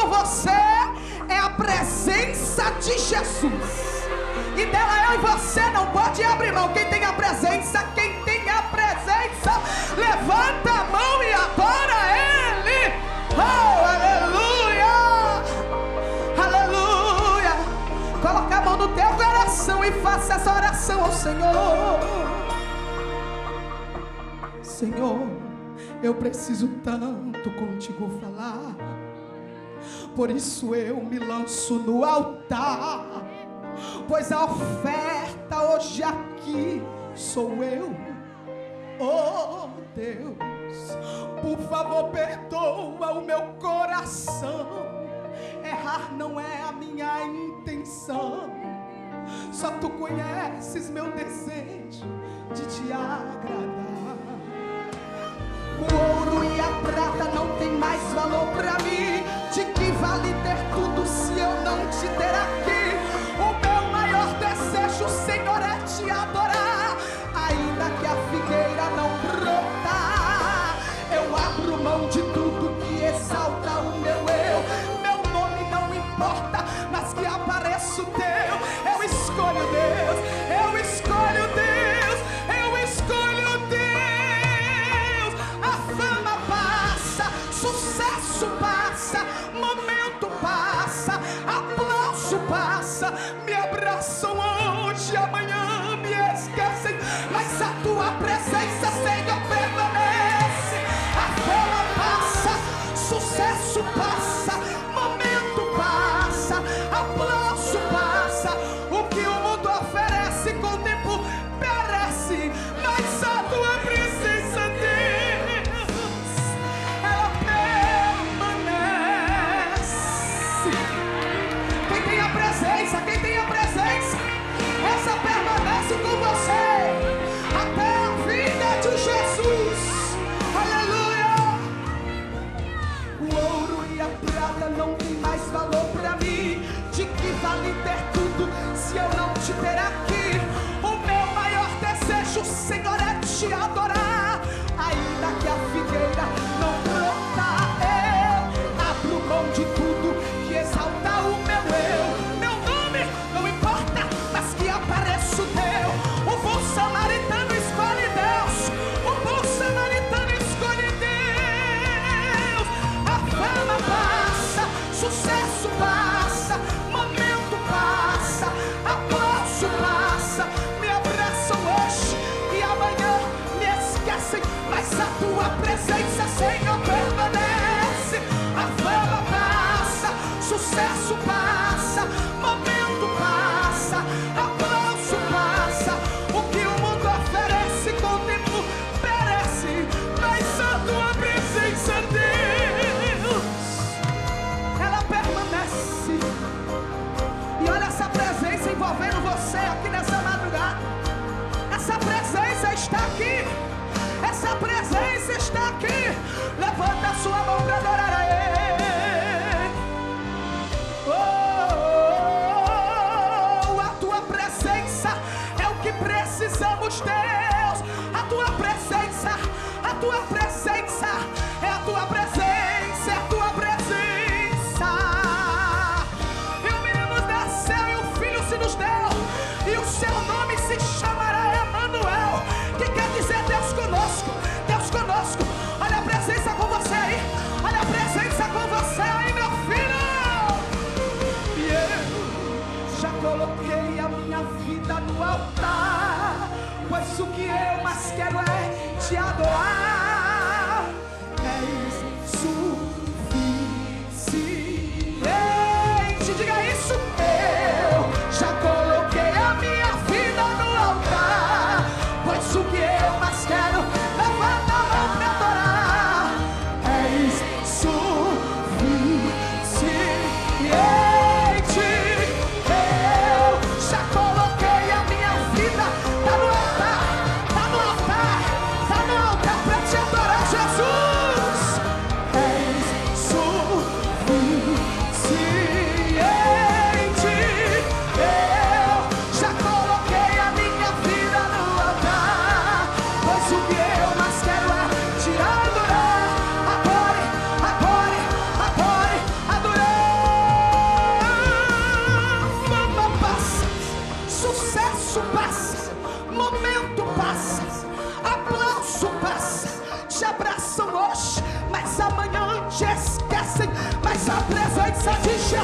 por você é a presença de Jesus. E dela eu e você não pode abrir mão. Quem tem a presença, quem tem a presença, levanta a mão e adora Ele. Oh, aleluia! Aleluia! Coloca a mão no teu coração e faça essa oração ao Senhor. Senhor, eu preciso tanto contigo falar. Por isso eu me lanço no altar. Pois a oferta hoje aqui sou eu. Oh Deus, por favor, perdoa o meu coração. Errar não é a minha intenção. Só tu conheces meu desejo de te agradar. Figueira não brotar, eu abro mão de tudo que exalta o meu eu. Meu nome não importa, mas que apareça o teu. Eu escolho Deus, eu escolho Deus, eu escolho Deus. A fama passa, sucesso passa, momento te adorar. Ainda que a figueira não brotar, eu abro mão de tudo que exalta o meu eu. Meu nome não importa, mas que apareça o teu. O bom samaritano escolhe Deus. O bom samaritano escolhe Deus. A fama passa, sucesso passa, a está aqui. Levanta sua mão para adorar a coloquei a minha vida no altar, pois o que eu mais quero é te adorar.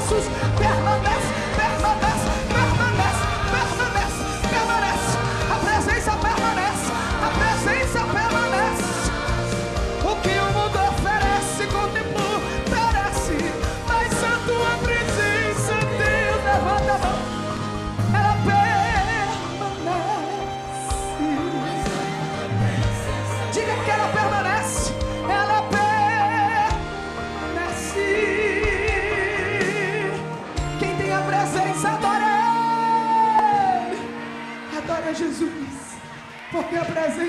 Jesus permanece, Ele.